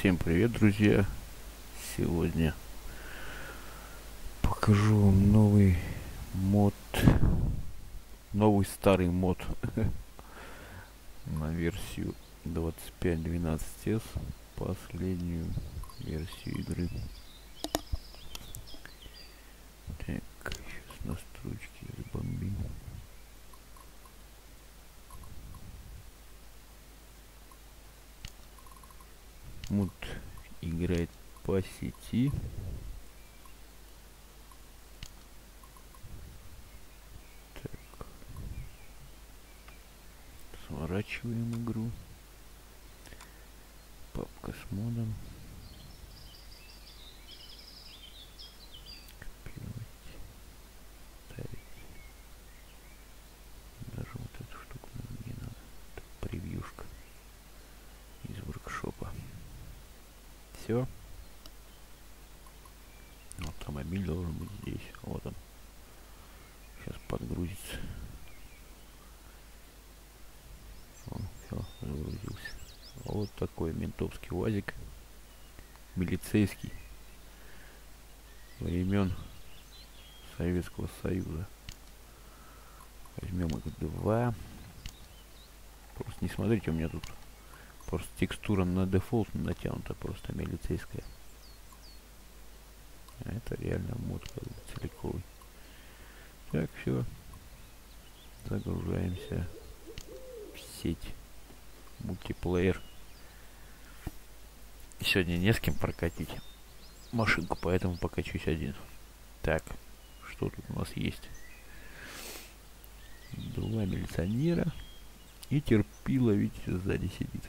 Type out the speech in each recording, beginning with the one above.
Всем привет, друзья! Сегодня покажу вам новый мод, новый старый мод на версию 2512s, последнюю версию игры. Так, сейчас настройки забомбим. Мут играет по сети. Так. Сворачиваем игру. Папка с модом. Все. Автомобиль должен быть здесь. Вот он. Сейчас подгрузится. Он все, загрузился. Вот такой ментовский УАЗик. Милицейский. Времен Советского Союза. Возьмем их два. Просто не смотрите, у меня тут Просто текстура на дефолт натянута, просто милицейская. А это реально мод как бы целиковый. Так, все. Загружаемся в сеть. Мультиплеер. Сегодня не с кем прокатить машинку, поэтому покачусь один. Так, что тут у нас есть? Два милиционера. И терпила, видите, сзади сидит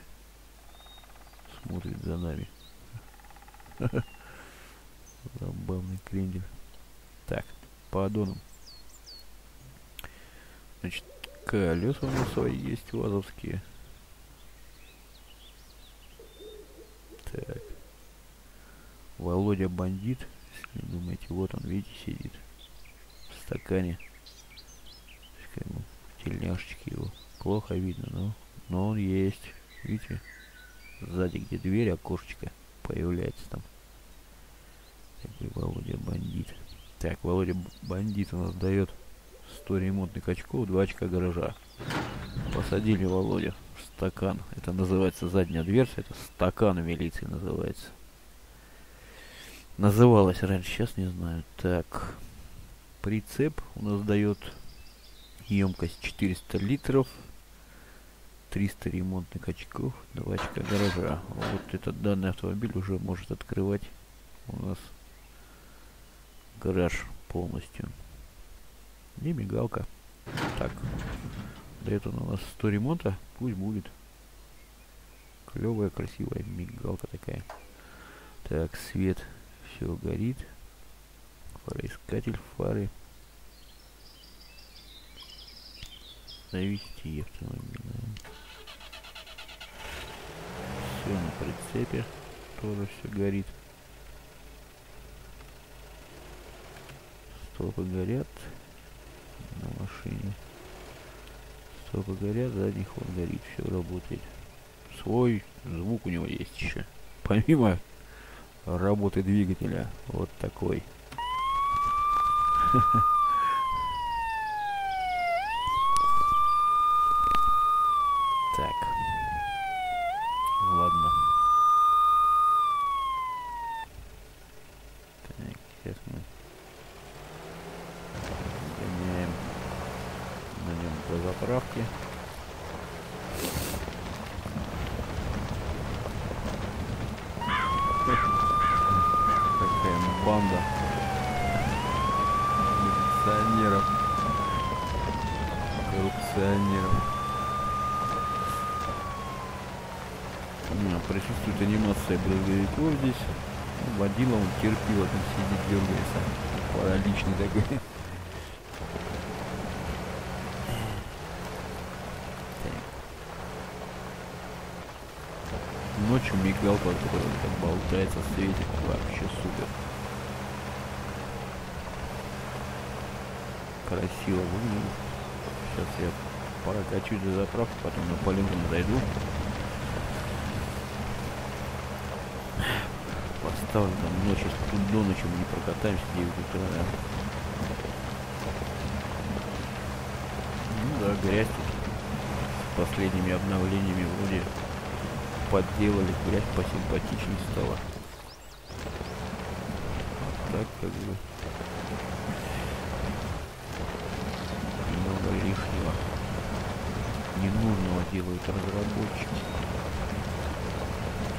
смотрит за нами. Забавный крендель. Так, по аддонам. Значит, колеса у нас свои есть вазовские. Так. Володя бандит. Если думаете, вот он, видите, сидит. В стакане. В тельняшечке его. Плохо видно, но, но он есть. Видите? Сзади, где дверь, окошечко появляется там. Такой Володя бандит. Так, Володя бандит у нас дает 100 ремонтных очков, 2 очка гаража. Посадили Володя в стакан. Это называется задняя дверца, это стакан милиции называется. Называлась раньше, сейчас не знаю. Так, прицеп у нас дает емкость 400 литров, 300 ремонтных очков, 2 очка гаража. Вот этот данный автомобиль уже может открывать у нас гараж полностью. И мигалка. Так. Дает он у нас 100 ремонта. Пусть будет. Клевая, красивая мигалка такая. Так, свет. Все горит. Фароискатель фары. Завести автомобиль все на прицепе тоже все горит. Столбы горят на машине. Столбы горят задний ход горит все работает. Свой звук у него есть еще помимо работы двигателя вот такой. так ладно. Так, сейчас мы гоняем на заправке. Такая банда милиционеров, коррупционеров. присутствует анимация брызговиков здесь. Ну, водила он терпила, там сидит, дергается. Параличный такой. Ночью мигалка, которая там болтается, светит. Вообще супер. Красиво выглядит. Сейчас я прокачусь до заправки, потом на Полинкин зайду. оставлю там ночь, если тут до ночи мы не прокатаемся, 9 утра, да. Ну да, грязь тут с последними обновлениями вроде подделали, грязь посимпатичнее стала. А так как бы много лишнего ненужного делают разработчики.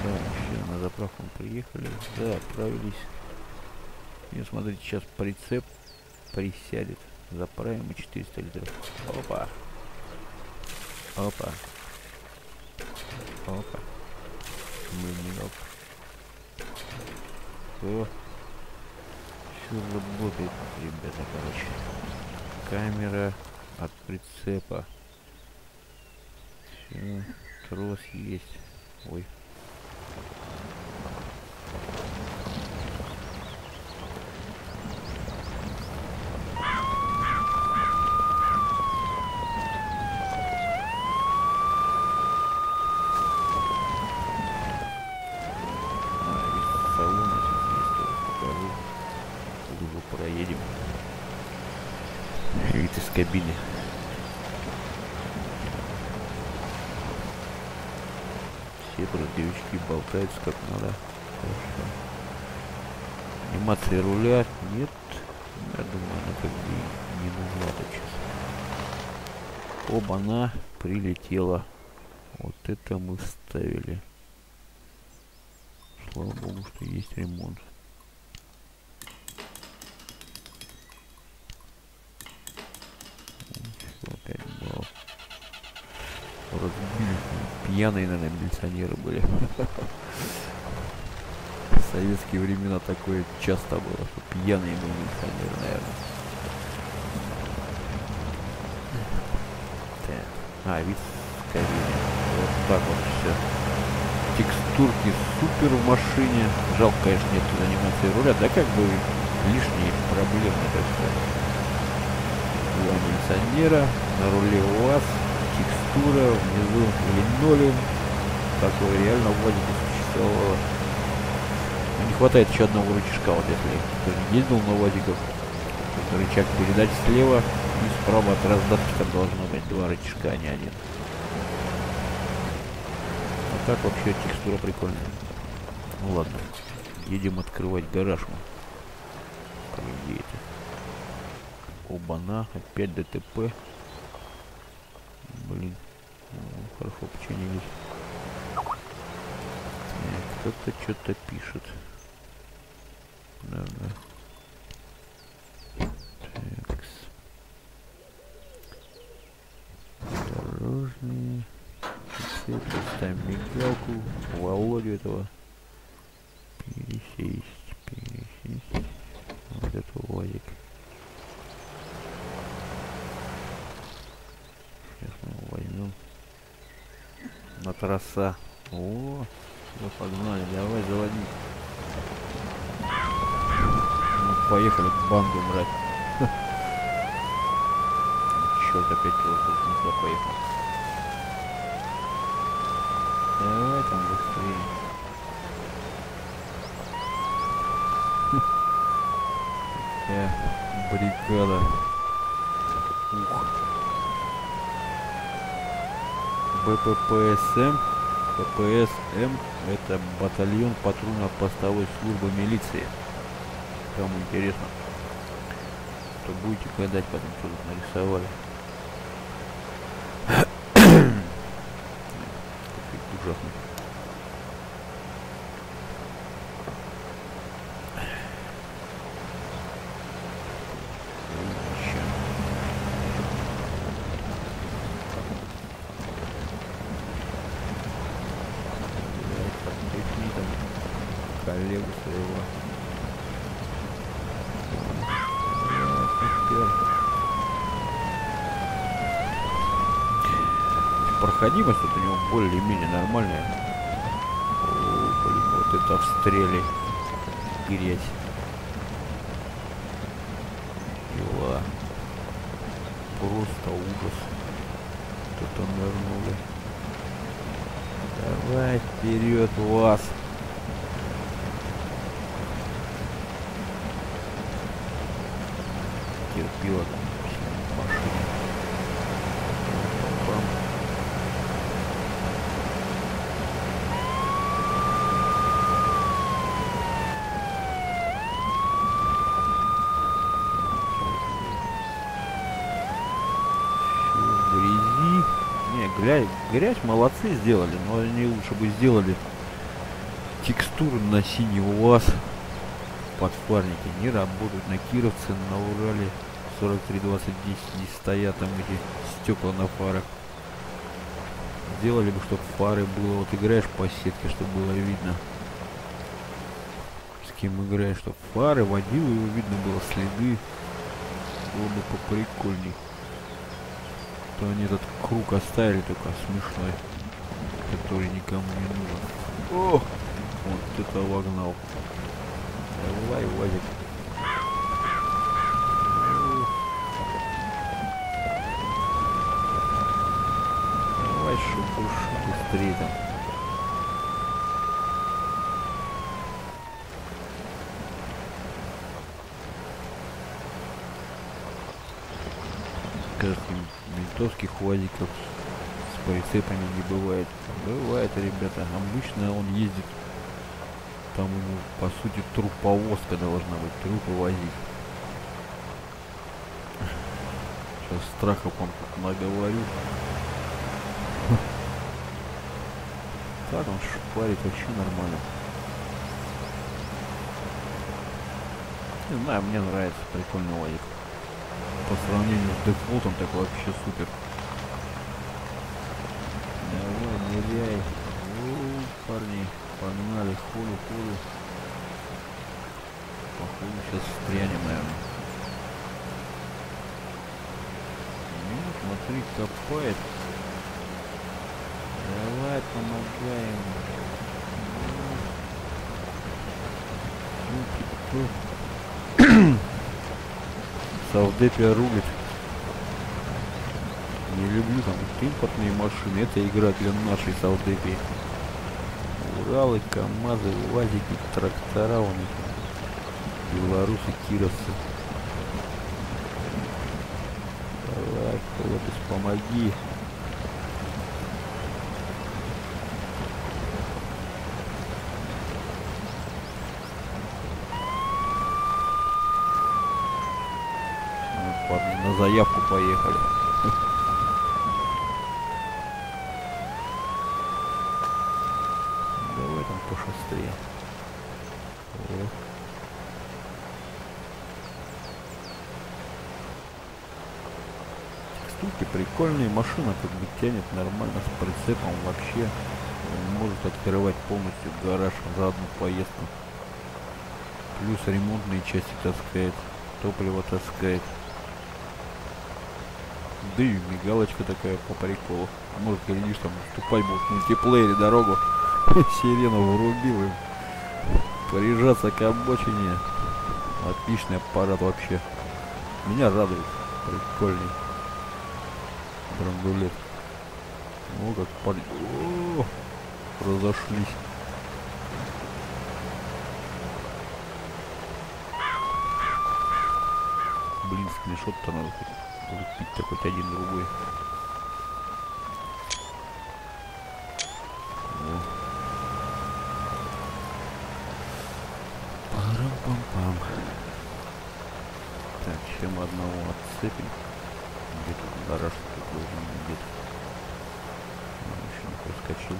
Да, все, на заправку приехали, да, отправились. И смотрите, сейчас прицеп присядет. Заправим и 400 литров. Опа. Опа. Опа. О. Все работает, ребята, короче. Камера от прицепа. Все. Трос есть. Ой. кабине. Все продавички болтаются как надо. Хорошо. Анимация руля нет. Я думаю, она как бы не нужна сейчас. Оба она прилетела. Вот это мы вставили. Слава богу, что есть ремонт. разбили. Пьяные, наверное, милиционеры были. В советские времена такое часто было, что пьяные были милиционеры, наверное. Так. А, вид кабины. Вот так вот все. Текстурки супер в машине. Жалко, конечно, нет анимации руля. Да как бы лишние проблемы, так сказать. Два милиционера, на руле у вас текстура, внизу линолеум, такое реально в существовало. Но не хватает еще одного рычажка, вот если кто не ездил на Владиках, рычаг передач слева и справа от раздатки должно быть два рычажка, а не один. А так вообще текстура прикольная. Ну ладно, едем открывать гараж. По идее-то. Оба-на, опять ДТП. Блин. Ну, хорошо починились. Кто-то что-то пишет. Наверное. Осторожнее. Ставим мигалку. Володю этого. Пересесть. Пересесть. Вот это Владик. на троса. О, ну погнали, давай заводи. Поехали к банду брать. Черт, опять его не туда поехал. Давай там быстрее. Э, бригада. Ух. БППСМ. ППСМ это батальон патрульно-постовой службы милиции. Кому интересно, то будете гадать потом, что тут нарисовали. Ужасно. проходимость тут у него более-менее нормальная. О, блин, вот это встрели. Греть. Дела. Просто ужас. Что-то нырнули. Давай вперед вас. Терпила. Грязь, молодцы сделали, но они лучше бы сделали текстуры на синий УАЗ. Подфарники не работают на Кировце, на Урале 432010 не стоят там эти стекла на фарах. Сделали бы, чтобы фары было, вот играешь по сетке, чтобы было видно. С кем играешь, чтобы фары водил, его видно было следы. Было бы поприкольней. То они этот круг оставили только смешной, который никому не нужен. О! Вот это вогнал. Давай, Вадик. Давай, шупуши быстрее там. Кажется, ментовских УАЗиков с прицепами не бывает. Бывает, ребята. Обычно он ездит там ему, по сути, труповозка должна быть, трупы возить. Сейчас страхов вам тут наговорю. Так он шпарит вообще нормально. Не знаю, мне нравится прикольный лайк. По сравнению с дефолтом так вообще супер. Давай, ныряй. У, парни. Погнали, ходу, ходу. Походу сейчас встрянем, наверное. Ну, смотри, копает. Давай, помогаем. Ну, Савдепия рулит. Не люблю там импортные машины. Это игра для нашей Савдепии. Уралы, КамАЗы, УАЗики, трактора, вон эти. Белорусы, Кировцы. Давай, Колотец, помоги. Всё, парни, на заявку поехали. Давай там пошустрее. Текстурки прикольные, машина как бы тянет нормально с прицепом вообще. Он может открывать полностью гараж за одну поездку. Плюс ремонтные части таскает, топливо таскает. Да и мигалочка такая по приколу. Может, глядишь, там ступать будут в мультиплеере дорогу. Сирену врубил им. Прижаться к обочине. Отличный аппарат вообще. Меня радует. Прикольный. Драндулет. О, как парень. О, разошлись. Блин, скриншот-то надо хоть лупить-то хоть один другой. Парам-пам-пам. Так, чем одного отцепим. Где тут гараж тут должен быть. Он еще не проскочил.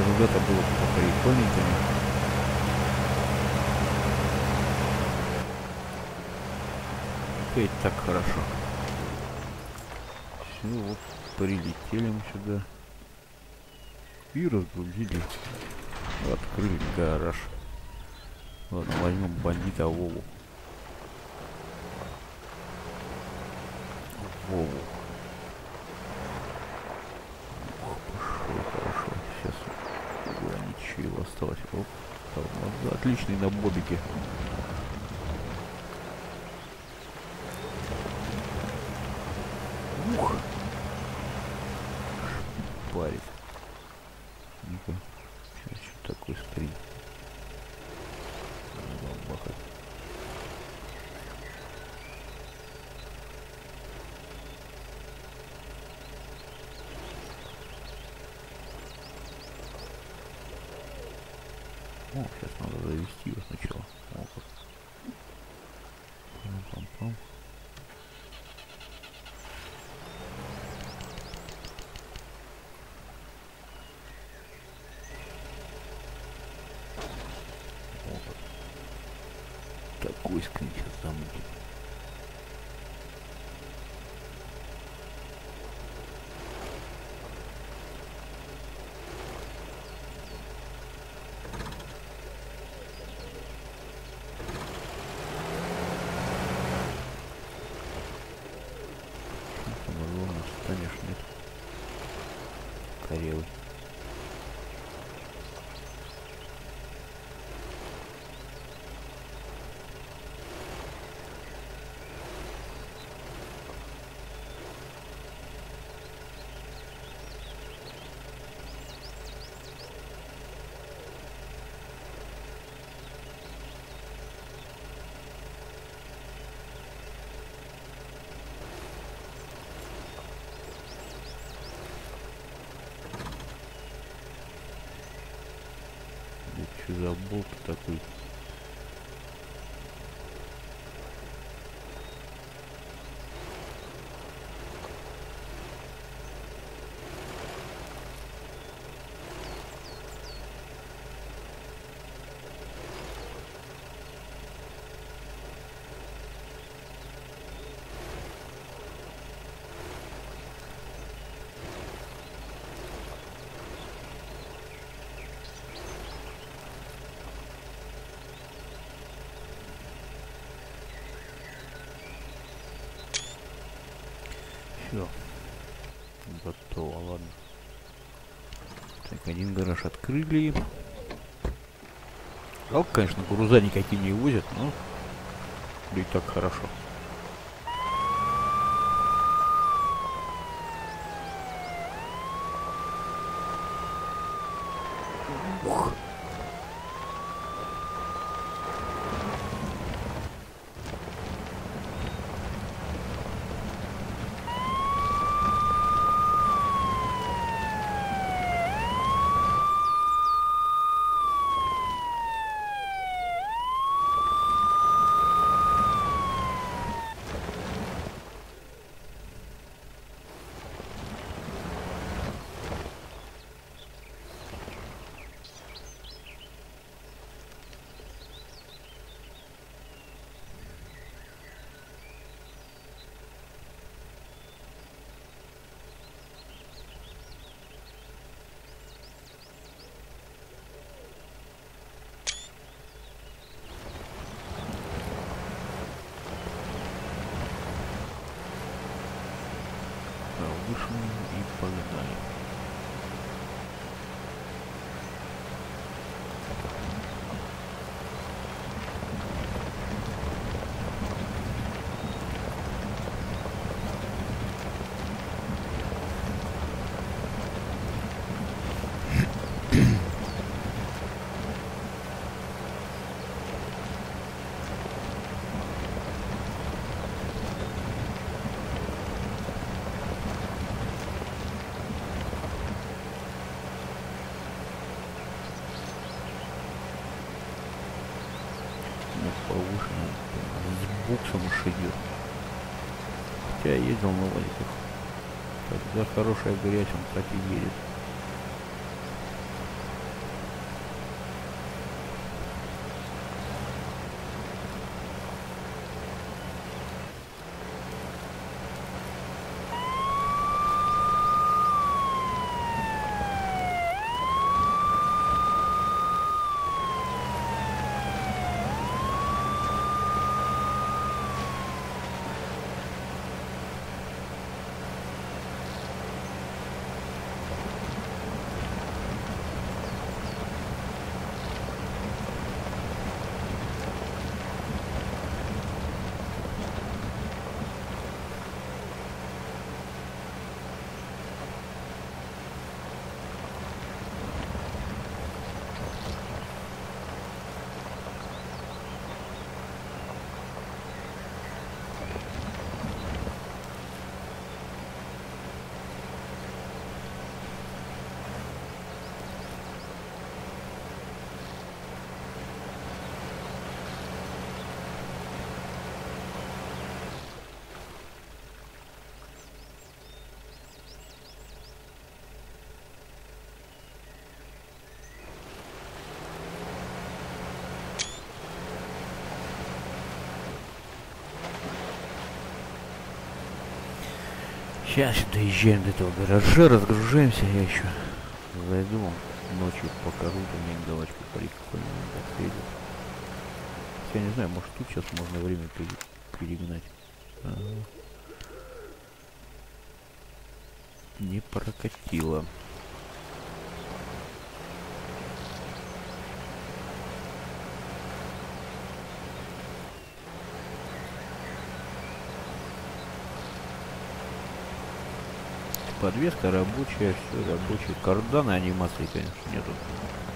Ребята было прикольненькими. Это так хорошо. Все, вот прилетели мы сюда. И разгрузили. Открыли гараж. Ладно, возьмем бандита Вову. Вову. Пошел хорошо. Сейчас ничего осталось. Оп. Отличный на бобике. Ух. Парит. Ну-ка. Что такой стрим? Бахать. О, сейчас надо завести его сначала. О, как. Пам-пам-пам. О, как. Такой скрин сейчас замутим. Помогло у нас, конечно, нет. Корелы. Болт такой? Все. Готово, ладно. Так, один гараж открыли. Жалко, конечно, груза никакие не возят, но и так хорошо. Ух. Да, вышел и погнали. Ну, повышенно. С буксом уж идет. На валиках. Когда хорошая грязь, он так и едет. Сейчас доезжаем до этого гаража, разгружаемся, я еще зайду вам ночью покажу там мигалочку прикольную, так видел. Я не знаю, может тут сейчас можно время перегнать. Ага. Не прокатило. Подвеска рабочая, все рабочее. Кардана анимации, конечно, нету.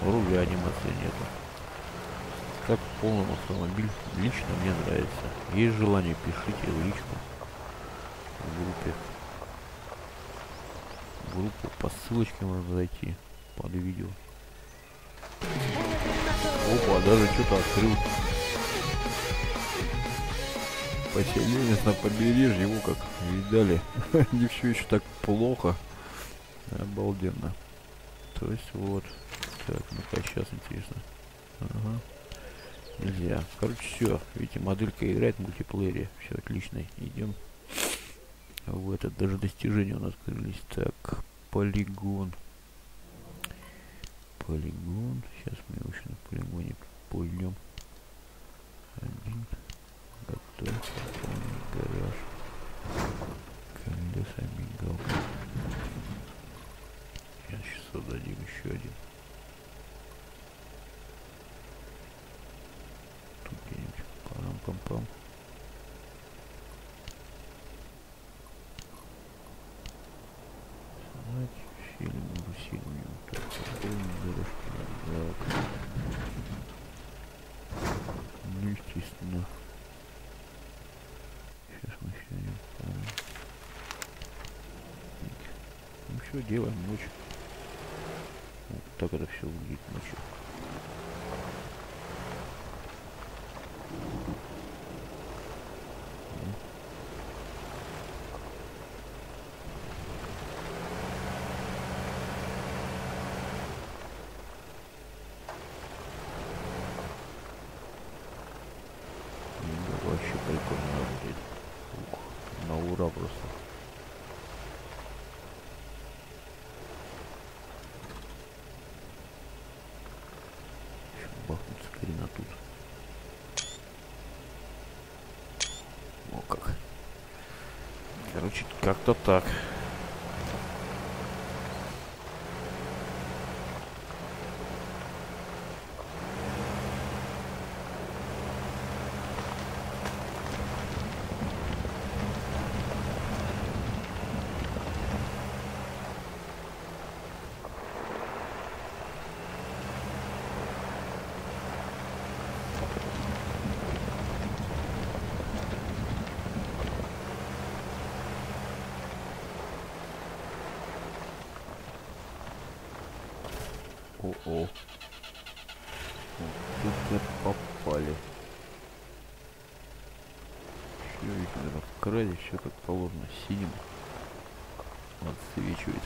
Руля анимации нету. Как в автомобиль. Лично мне нравится. Есть желание, пишите в личку. В группе. В группу по ссылочке можно зайти под видео. Опа, даже что-то открыл. Поселились на побережье, его как видали. Не все еще так плохо. Обалденно. То есть вот. Так, ну-ка сейчас интересно. Ага. Нельзя. Короче, все. Видите, моделька играет в мультиплеере. Все отлично. Идем в этот. Даже достижения у нас открылись. Так, полигон. Полигон. Сейчас мы его еще на полигоне пульнем. Один. Готов. Гараж. Колеса мигалка. Сейчас создадим еще один. Тут где-нибудь. Пам-пам-пам. Фильм усиливаем. Так, дорожки назад. Ну, естественно. Все делаем ночью. Вот так это все выглядит ночью. вообще прикольно будет. Ух, на ура просто. Как-то так. О-о. Тут мы попали. Все, их, вкрали, все как положено, синим. Отсвечивает.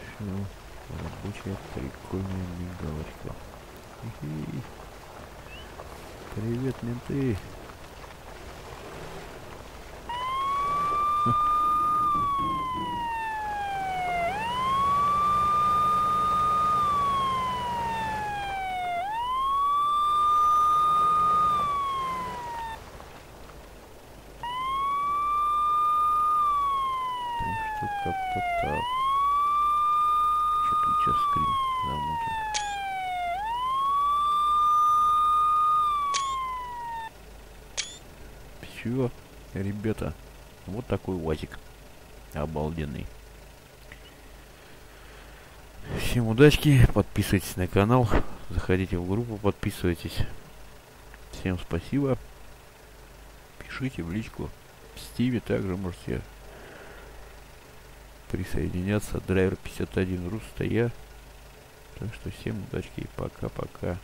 Все, рабочая прикольная мигалочка. Привет, менты. как-то так. Что-то сейчас скрин замутим. Все, ребята, вот такой УАЗик. Обалденный. Всем удачки, подписывайтесь на канал, заходите в группу, подписывайтесь. Всем спасибо. Пишите в личку. Стиви также можете присоединяться. Драйвер 51 Рус, я. Так что всем удачки и пока-пока.